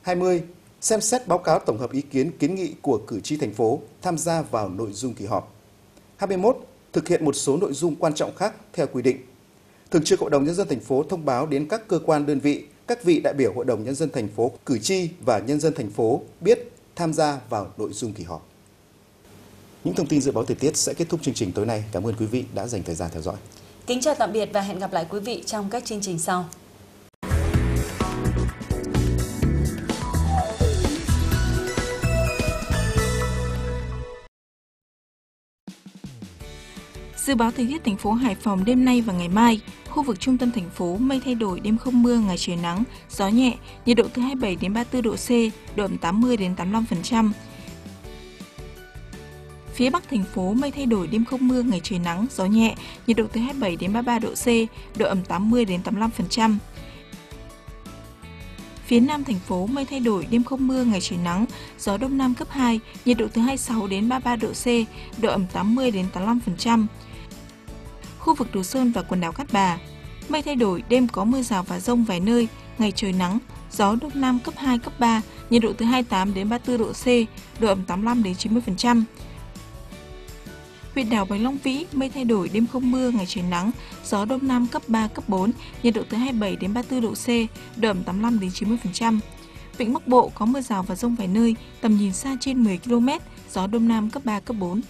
20. Xem xét báo cáo tổng hợp ý kiến kiến nghị của cử tri thành phố tham gia vào nội dung kỳ họp. 21. Thực hiện một số nội dung quan trọng khác theo quy định. Thường trực Hội đồng nhân dân thành phố thông báo đến các cơ quan đơn vị, các vị đại biểu Hội đồng nhân dân thành phố, cử tri và nhân dân thành phố biết tham gia vào nội dung kỳ họp. Những thông tin dự báo thời tiết sẽ kết thúc chương trình tối nay. Cảm ơn quý vị đã dành thời gian theo dõi. Kính chào tạm biệt và hẹn gặp lại quý vị trong các chương trình sau. Dự báo thời tiết thành phố Hải Phòng đêm nay và ngày mai, khu vực trung tâm thành phố mây thay đổi, đêm không mưa, ngày trời nắng, gió nhẹ, nhiệt độ từ 27 đến 34 độ C, độ ẩm 80 đến 85%. Phía Bắc thành phố mây thay đổi, đêm không mưa, ngày trời nắng, gió nhẹ, nhiệt độ từ 27 đến 33 độ C, độ ẩm 80 đến 85%. Phía Nam thành phố mây thay đổi, đêm không mưa, ngày trời nắng, gió Đông Nam cấp 2, nhiệt độ từ 26 đến 33 độ C, độ ẩm 80 đến 85%. Khu vực Đồ Sơn và quần đảo Cát Bà, mây thay đổi, đêm có mưa rào và rông vài nơi, ngày trời nắng, gió Đông Nam cấp 2, cấp 3, nhiệt độ từ 28 đến 34 độ C, độ ẩm 85 đến 90%. Huyện đảo Bạch Long Vĩ, mây thay đổi, đêm không mưa, ngày trời nắng, gió đông nam cấp 3, cấp 4, nhiệt độ từ 27 đến 34 độ C, độ ẩm 85 đến 90%. Vịnh Bắc Bộ có mưa rào và rông vài nơi, tầm nhìn xa trên 10 km, gió đông nam cấp 3, cấp 4.